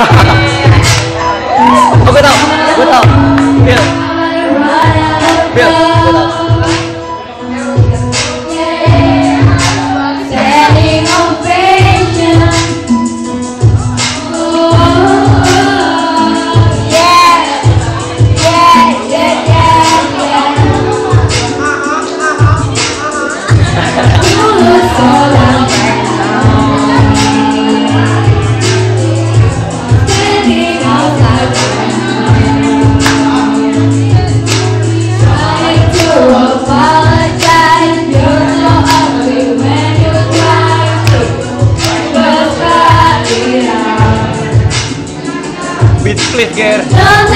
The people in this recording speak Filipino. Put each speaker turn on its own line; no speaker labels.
oh, gue tau, gue tau. Bill. Bill, Mitger.